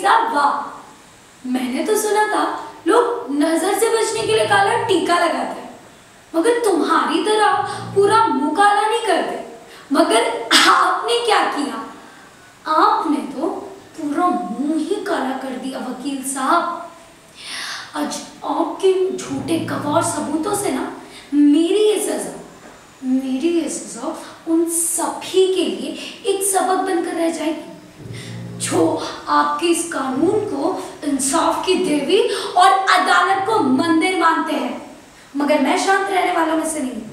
साहब वाह। मैंने तो सुना था, लोग नज़र से बचने के लिए काला टीका लगाते हैं। मगर तुम्हारी तरह पूरा मुँह काला नहीं करते। मगर आपने क्या किया? आपने तो पूरा मुँह ही काला कर दिया, वकील साहब। आज आपके झूठे गवार सबूतों से ना, मेरी ये सजा, मेरी ये सजा उन सभी के लिए एक सबक बनकर रह जाएगी। आपके इस कानून को, इंसाफ की देवी और अदालत को मंदिर मानते हैं। मगर मैं शांत रहने वालों में से नहीं